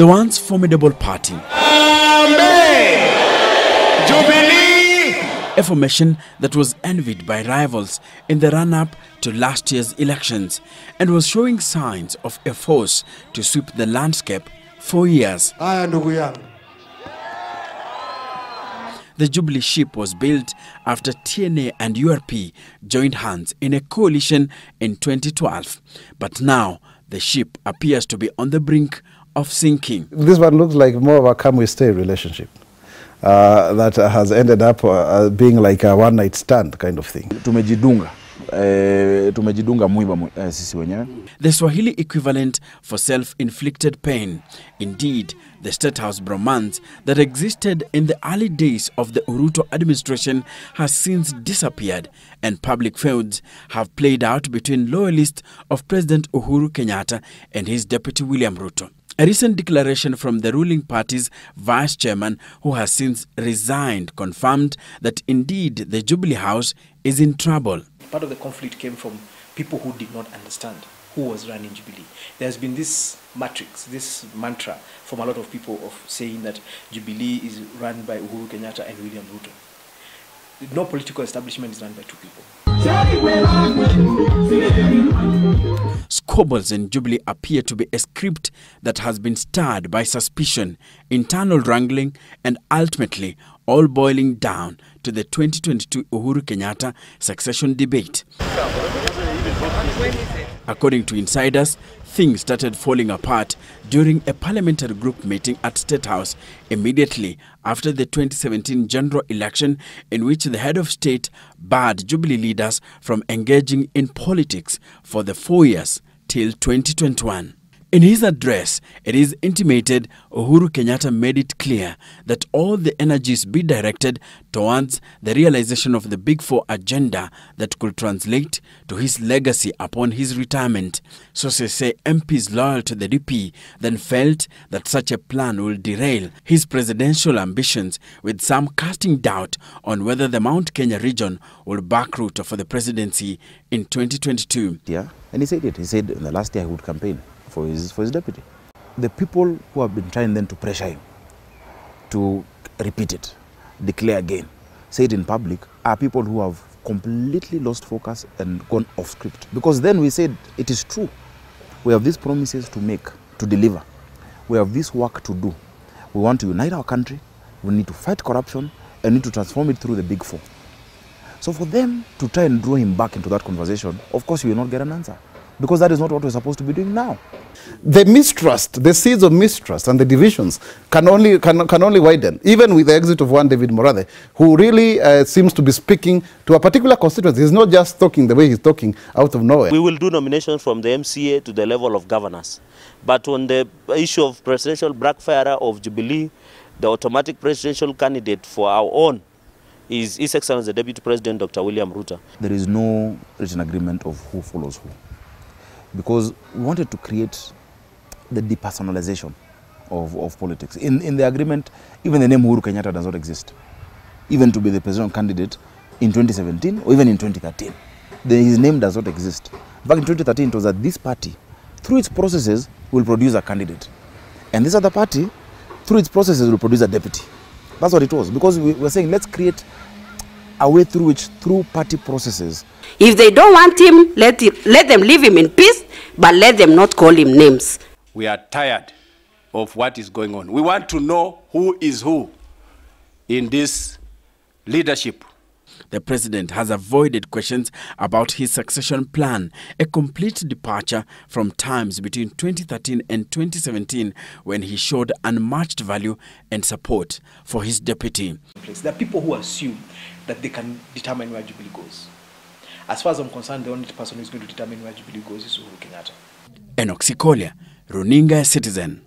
The once formidable party, Jubilee! a formation that was envied by rivals in the run up to last year's elections and was showing signs of a force to sweep the landscape for years. Haya ndugu yangu. The Jubilee ship was built after TNA and URP joined hands in a coalition in 2012. But now the ship appears to be on the brink of sinking. This one looks like more of a come we stay relationship uh, that has ended up uh, being like a one night stand kind of thing. tumejidunga e, tumejidunga mwiba mwi- eh, sisi wenyewe The Swahili equivalent for self inflicted pain. Indeed, the State House bromance that existed in the early days of the Uruto administration has since disappeared, and public feuds have played out between loyalists of President Uhuru Kenyatta and his deputy William Ruto. A recent declaration from the ruling party's vice chairman, who has since resigned, confirmed that indeed the Jubilee House is in trouble. part of the conflict came from people who did not understand who was running Jubilee. There's been this matrix, this mantra from a lot of people of saying that Jubilee is run by Uhuru Kenyatta and William Ruto. No political establishment is run by two people. Squabbles in Jubilee appear to be a script that has been starred by suspicion, internal wrangling, and ultimately all boiling down to the 2022 Uhuru Kenyatta succession debate. According to insiders, things started falling apart during a parliamentary group meeting at State House immediately after the 2017 general election, in which the head of state barred Jubilee leaders from engaging in politics for the four years till 2021. In his address, it is intimated Uhuru Kenyatta made it clear that all the energies be directed towards the realization of the Big Four agenda that could translate to his legacy upon his retirement. Sources say MPs loyal to the DP then felt that such a plan will derail his presidential ambitions, with some casting doubt on whether the Mount Kenya region will back Ruto for the presidency in 2022. yeah and he said it he said in the last year he would campaign for his for his deputy. The people who have been trying then to pressure him to repeat it declare again say it in public are people who have completely lost focus and gone off script. Because then we said it is true. We have these promises to make to deliver. We have this work to do. We want to unite our country. We need to fight corruption and need to transform it through the big four. So for them to try and draw him back into that conversation, of course, you will not get an answer. Because that is not what we're supposed to be doing now. The mistrust, the seeds of mistrust and the divisions can only, can, can only widen, even with the exit of one David Murathe, who really uh, seems to be speaking to a particular constituency. He's not just talking the way he's talking out of nowhere. We will do nominations from the MCA to the level of governors. But on the issue of presidential backfire of Jubilee, the automatic presidential candidate for our own is His Excellency the Deputy President Dr. William Ruto. There is no written agreement of who follows who. Because we wanted to create the depersonalization of, of politics. In, in the agreement, even the name Uhuru Kenyatta does not exist. Even to be the presidential candidate in 2017 or even in 2013. The, his name does not exist. Back in 2013, it was that this party, through its processes, will produce a candidate. And this other party, through its processes, will produce a deputy. That's what it was. Because we were saying, let's create a way through which, through party processes, If they don't want him, let, him, let them leave him in peace, but let them not call him names. We are tired of what is going on. We want to know who is who in this leadership. The president has avoided questions about his succession plan, a complete departure from times between 2013 and 2017 when he showed unmatched value and support for his deputy. There are people who assume that they can determine where Jubilee goes. As far as I'm concerned, the only person who's going to determine where Jubilee goes is Uhuru Kenyatta. Enoch Sikolia, Runinga Citizen.